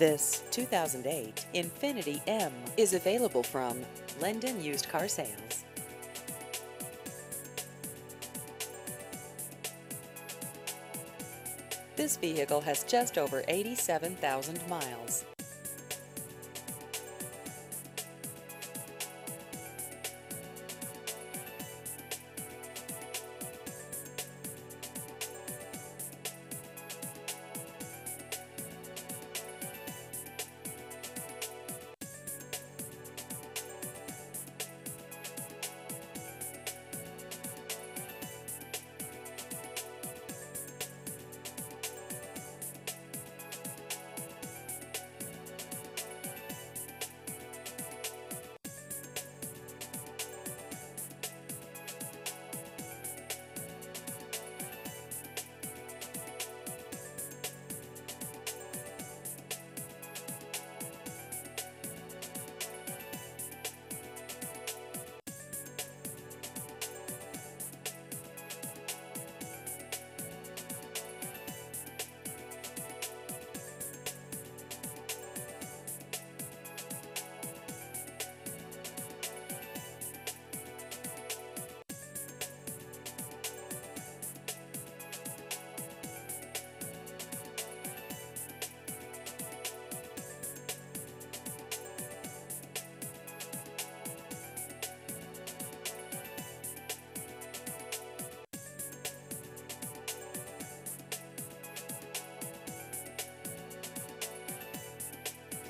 This 2008 Infiniti M is available from Lenden Used Car Sales. This vehicle has just over 87,000 miles.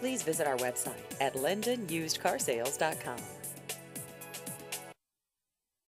Please visit our website at lendenusedcarsales.com.